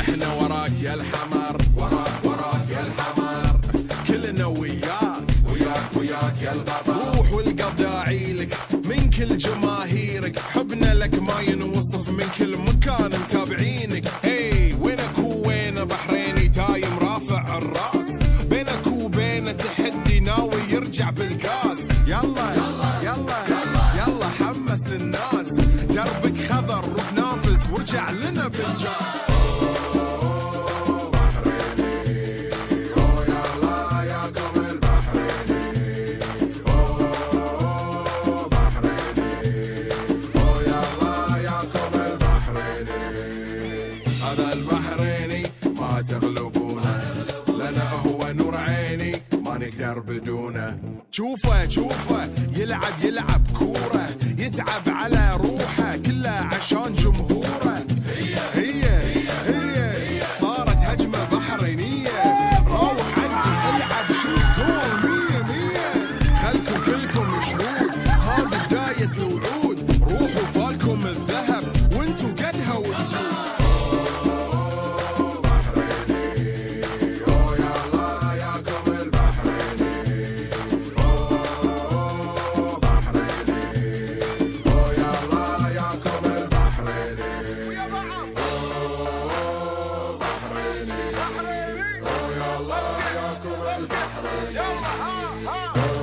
إحنا وراك يا الحمر وراك وراك يا الحمر كلنا وياك. وياك وياك يا البطل روح والقلب داعي لك من كل جماهيرك. حبنا لك ما ينوصف من كل مكان متابعينك. اي وينك وين بحريني دايم رافع الراس. بينك وبين تحدي ناوي يرجع بالكاس يلا يلا يلا يلا, يلا حمس للناس. دربك خضر روح نافس وارجع لنا بالجاس. هذا البحريني ما تغلبونه. لنا هو نور عيني ما نقدر بدونه. شوفه شوفه يلعب يلعب كورة. Hallelujah.